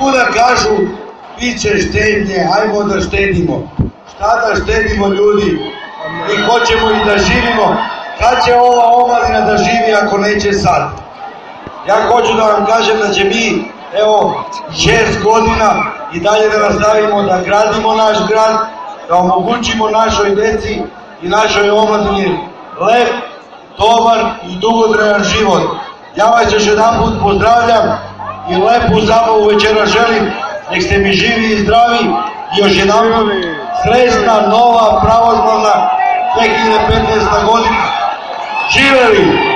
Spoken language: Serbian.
Svuda kažu, bit će štednje, ajmo da štedimo. Šta da štedimo ljudi? Mi hoćemo i da živimo. Kad će ova omladina da živi ako neće sad? Ja hoću da vam kažem da će mi, evo, šest godina i dalje da nastavimo da gradimo naš grad, da omogućimo našoj deci i našoj omladini lep, dobar i dugotrajan život. Ja vas još jedan put pozdravljam i lepu zabavu večera želim. Nek ste mi živi i zdravi i još jedan put srećna, nova, pravoslavna 2015. godina. Živeli!